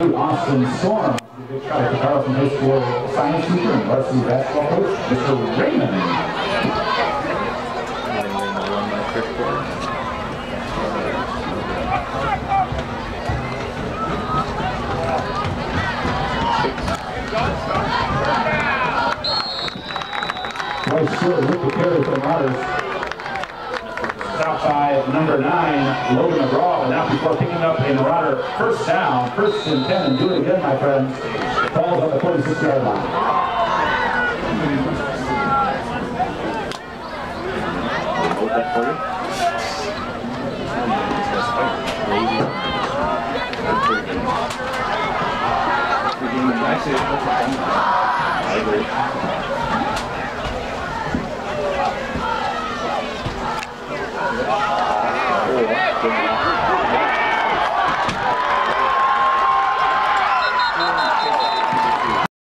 Austin Storm, the big shot at High School science teacher and varsity basketball coach, Mr. Raymond. Twice short with the carry for the number nine, Logan McGraw, and now before picking up a Marauder first down, first and 10, and do it again, my friends. Falls on the 46-yard line. I agree. I agree. Thank you.